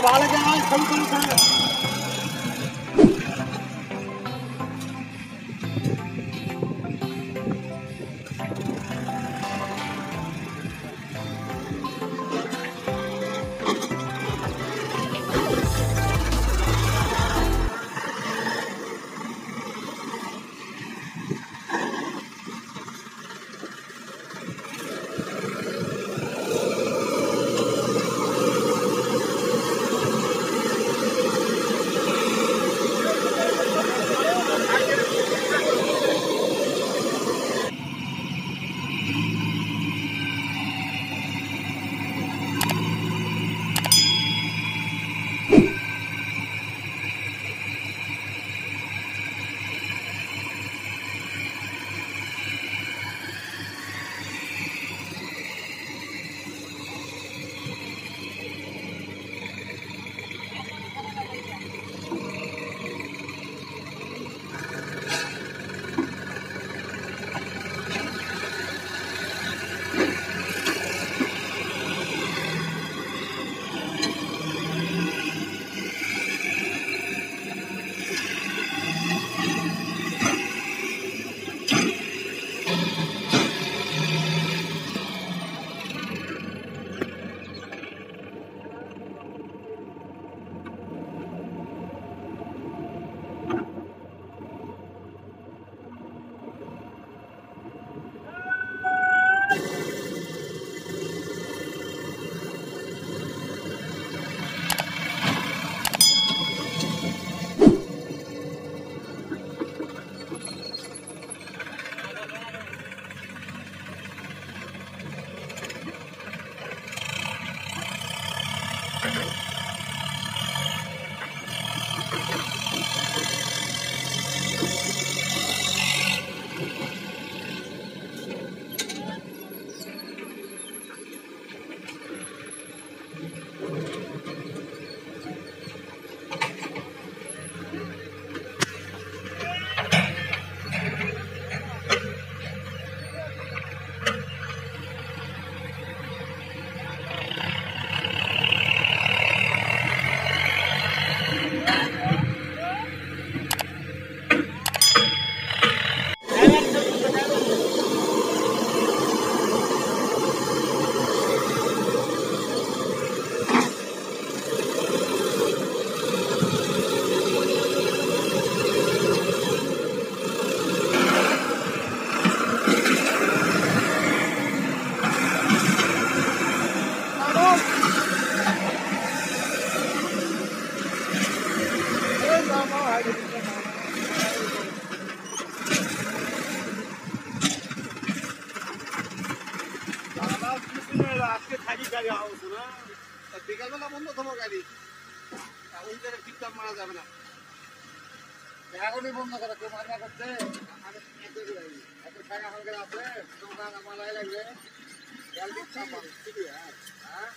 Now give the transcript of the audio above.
ভালো জায়গায় আজকে থাকি গাড়ি আওয়াজ না বিকালবেলা বন্ধ তোমার গাড়ি এখন করে ঠিকঠাক মারা যাবে না এখনই বন্ধ করো কেউ মারা করছে আছে তোমার মালাই লাগবে জল দিচ্ছা হ্যাঁ হ্যাঁ